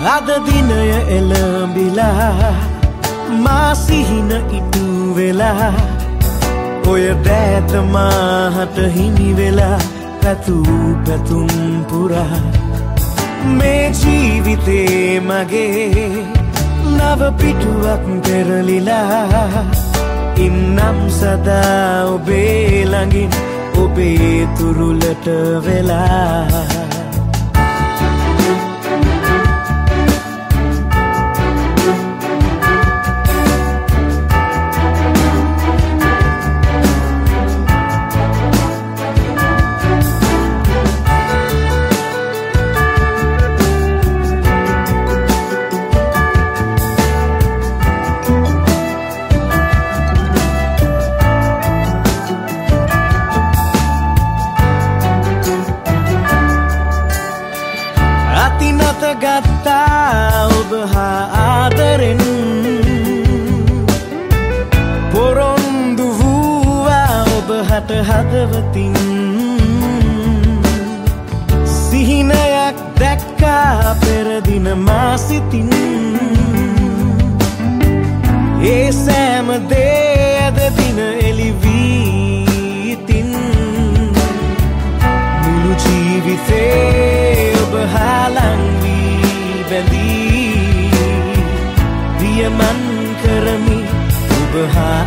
අද දිනය එළඹිලා මාසිහින ඉටු වෙලා ඔය දෑතමාහට හිමි වෙලා පැtuu පැතුම් පුරා. මේ ජීවිතේ මගේ නව පිටුවක් පෙරලිලා ඉන්නම් සදා ඔබේ ළඟින් ඔබේ තුරුලට වෙලා. ඔබ හට හදවතින් සිහිනයක් දැක්කා පෙරදින මාසිතින් ඒ සෑම දේ අද දින එලිවීතින් මුළු ජීවිතේ ඔබ හාලංවී බැඳී. වියමන් කරමි ඔබ හා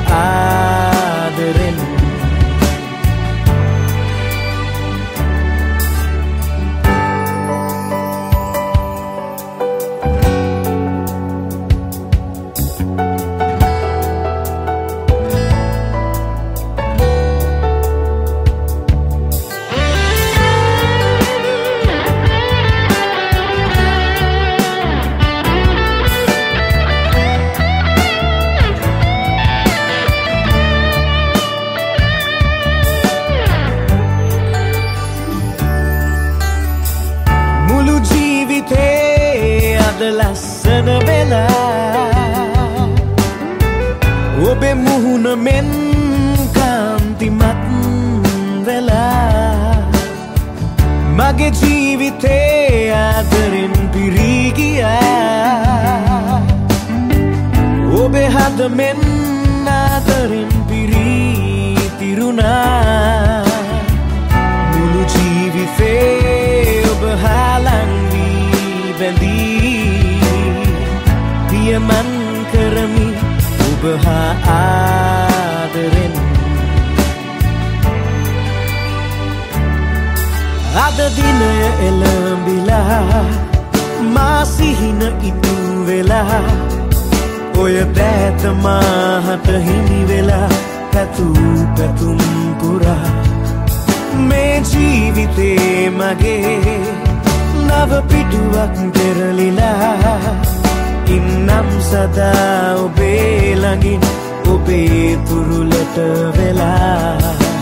ලස්සන වෙලා. ඔබේ මුහුණ මෙන් කාන්තිමත් වෙලා. මගේ ජීවිතේ ආදරෙන් පිරීගියා ඔබේ හද මෙන් ආදරෙන් පිරී තිරුණා. මුළු ජීවිතේ ඔබ හාලංවී බැඳී පියමන් කරමි ඔබ හා ආදරෙන් අද දිනය එළඹිලා මාසිහින ඉතු වෙලා ඔය දෑතමාහට හිමි වෙලා පැtuu පැතුම් පුරා මේ ජීවිතේ මගේ නව පිටුවක් පෙරලිලා ඉන්නම් සදා ඔබේ ළඟින් ඔබේ තුරුලට වෙලා.